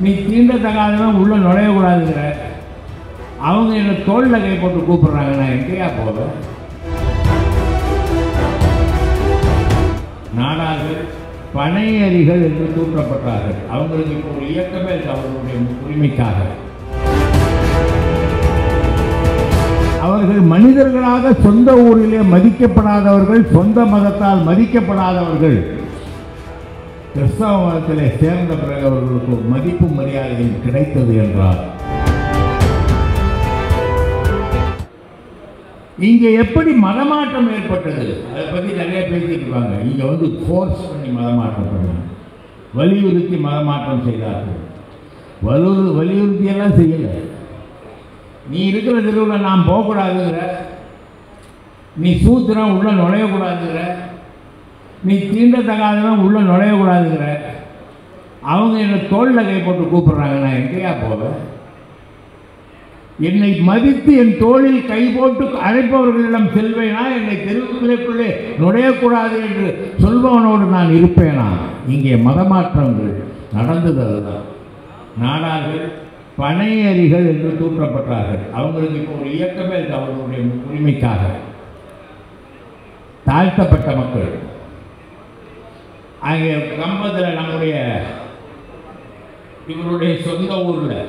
நீ தீண்டத்தகாதவன் உள்ள நுழையக்கூடாதுங்கிற. அவங்க என்ன தோளில் கை போட்டு கூப்பிடுறாங்க. நான் எங்கேயா போவேன்? நாடார்கள் பனையறிகள் என்று தூற்றப்பட்டார்கள். அவங்களுக்கு இப்போ ஒரு இயக்கமே இருக்கு அவர்களுடைய உரிமைக்காக. அவர்கள் மனிதர்களாக சொந்த ஊரிலே மதிக்கப்படாதவர்கள் சொந்த மதத்தால் மதிக்கப்படாதவர்கள். கிறிஸ்தவத்திலே சேர்ந்த பிறகு அவர்களுக்கு மதிப்பு மரியாதையும் கிடைத்தது என்றார். இங்கே எப்படி மதமாற்றம் ஏற்பட்டது? அதை பற்றி நிறைய பேசிட்டு இருக்காங்க. இங்கே வந்து ஃபோர்ஸ் பண்ணி மதமாற்றம் பண்ணாங்க. வலியுறுத்தி மதமாற்றம் செய்தார்கள். வலு வலியுறுத்தியெல்லாம் செய்யலை. நீ இருக்கிற தெருவில் நான் போகக்கூடாதுங்கிற. நீ சூத்திரம் உள்ள நுழையக்கூடாதுங்கிற. நீ தீண்டத்தகாதவன் உள்ளே நுழையக்கூடாதுங்கிற. அவங்க என்னை தோளில் கை போட்டு கூப்பிட்றாங்க. நான் எங்கேயா போவேன் என்னை மதித்து என் தோளில் கை போட்டு அழைப்பவர்களிடம் செல்வேனா? என்னை தெருவுக்குள்ளே நுழையக்கூடாது என்று சொல்பவனோடு நான் இருப்பேனா? இங்கே மதமாற்றங்கள் நடந்தது அதுதான் நாடார்கள் பனையறிகள் என்று தூற்றப்பட்டார்கள். அவங்களுக்கு இப்போ ஒரு இயக்கமே இருக்கு அவர்களுடைய உரிமைக்காக. தாழ்த்தப்பட்ட மக்கள். அங்கே கம்பத்தில் நம்முடைய இவருடைய சொந்த ஊரில்.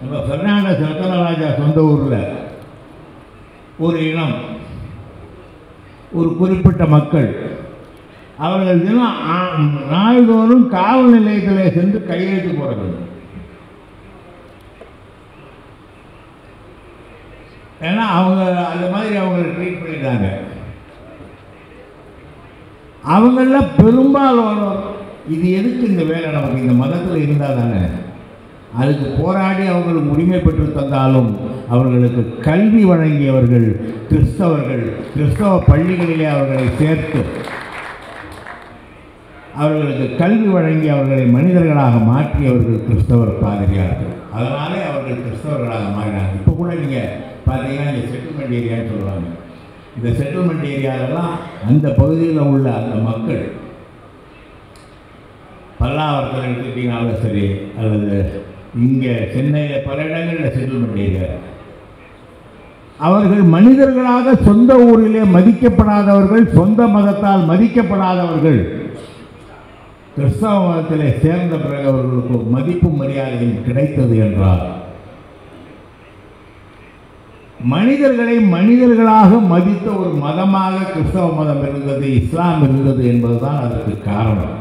நம்ம பெர்னாண்டஸ் ரத்தனராஜா சொந்த ஊரில் ஒரு இனம் ஒரு குறிப்பிட்ட மக்கள். அவர்கள் தினம் நாள்தோறும் காவல் நிலையத்தில் சென்று கையெழுத்து போடணும் ஏன்னா அவங்க அந்த மாதிரி அவங்க ட்ரீட் பண்ணிட்டாங்க. அவங்கள பெரும்பாலானோர் இது எதுக்கு இந்த வேலை நமக்கு? இந்த மதத்தில் இருந்தால் தானே. அதுக்கு போராடி அவங்களுக்கு உரிமை பெற்று தந்தாலும் அவர்களுக்கு கல்வி வழங்கியவர்கள் கிறிஸ்தவர்கள் கிறிஸ்தவ பள்ளிகளிலே அவர்களை சேர்த்து அவர்களுக்கு கல்வி வழங்கி அவர்களை மனிதர்களாக மாற்றியவர்கள் கிறிஸ்தவர் பாதிரியார்கள். அதனாலே அவர்கள் கிறிஸ்தவர்களாக மாறினார்கள். இப்போ கூட நீங்கள் பார்த்தீங்கன்னா இங்கே செட்டில்மெண்ட் ஏரியான்னு சொல்லுவாங்க. இந்த செட்டில்மெண்ட் ஏரியாவிலலாம் அந்த பகுதியில் உள்ள அந்த மக்கள் பல்லாவரத்தில் எடுத்துக்கிட்டீங்கனாலும் சரி அல்லது இங்கே சென்னையில் பல இடங்களில் செட்டில்மெண்ட் ஏரியா அவர்கள் மனிதர்களாக சொந்த ஊரிலே மதிக்கப்படாதவர்கள் சொந்த மதத்தால் மதிக்கப்படாதவர்கள். கிறிஸ்தவ மதத்திலே சேர்ந்த பிறகு அவர்களுக்கு மதிப்பு மதிப்பும் மரியாதையும் கிடைத்தது என்றார் மனிதர்களை மனிதர்களாக மதித்த ஒரு மதமாக கிறிஸ்தவ மதம் இருந்தது இஸ்லாம் இருந்தது என்பதுதான் அதற்கு காரணம்.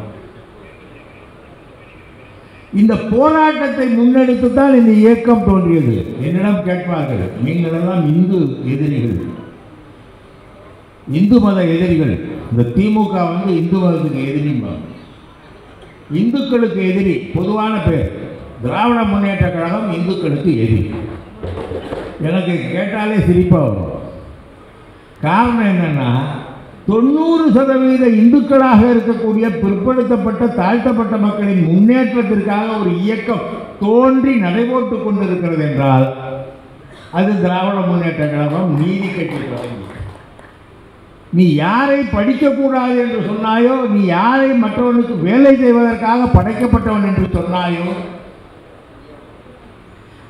இந்த போராட்டத்தை முன்னெடுத்து தான் இந்த இயக்கம் தோன்றியது. என்னிடம் கேட்பார்கள் நீங்கள் எல்லாம் இந்து எதிரிகள். இந்து மத எதிரிகள். இந்த திமுக வந்து இந்து மதத்துக்கு எதிரிம்பாங்க இந்துக்களுக்கு எதிரி பொதுவான பேர். திராவிட முன்னேற்ற கழகம் இந்துக்களுக்கு எதிரி. எனக்கு கேட்டாலே சிரிப்பாக வரும் காரணம் என்னென்னா தொண்ணூறு சதவீத இந்துக்களாக இருக்கக்கூடிய பிற்படுத்தப்பட்ட தாழ்த்தப்பட்ட மக்களின் முன்னேற்றத்திற்காக ஒரு இயக்கம் தோன்றி நடைபோட்டு கொண்டிருக்கிறது என்றால் அது திராவிட முன்னேற்ற கழகம் நீதி கட்சி தொடங்கி நீ யாரை படிக்கக்கூடாது என்று சொன்னாயோ நீ யாரை மற்றவனுக்கு வேலை செய்வதற்காக படைக்கப்பட்டவன் என்று சொன்னாயோ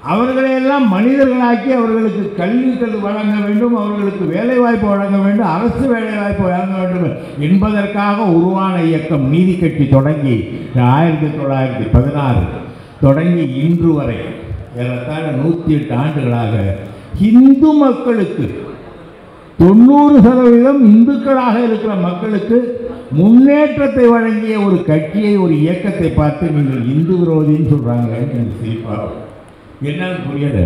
அவர்களையெல்லாம் மனிதர்களாக்கி அவர்களுக்கு கல்வி கல்வி வழங்க வேண்டும் அவர்களுக்கு வேலை வாய்ப்பு வழங்க வேண்டும் அரசு வேலை வாய்ப்பு வழங்க வேண்டும் என்பதற்காக உருவான இயக்கம் நீதி கட்சி தொடங்கி ஆயிரத்தி தொள்ளாயிரத்தி பதினாறு தொடங்கி இன்று வரை. ஏறத்தாழ நூற்றி எட்டு ஆண்டுகளாக இந்து மக்களுக்கு தொண்ணூறு சதவீதம் இந்துக்களாக இருக்கிற மக்களுக்கு முன்னேற்றத்தை வழங்கிய ஒரு கட்சியை ஒரு இயக்கத்தை பார்த்து நீங்கள் இந்து விரோதின்னு சொல்கிறாங்க எனக்கு சிரிப்பாக என்னன்னு புரியல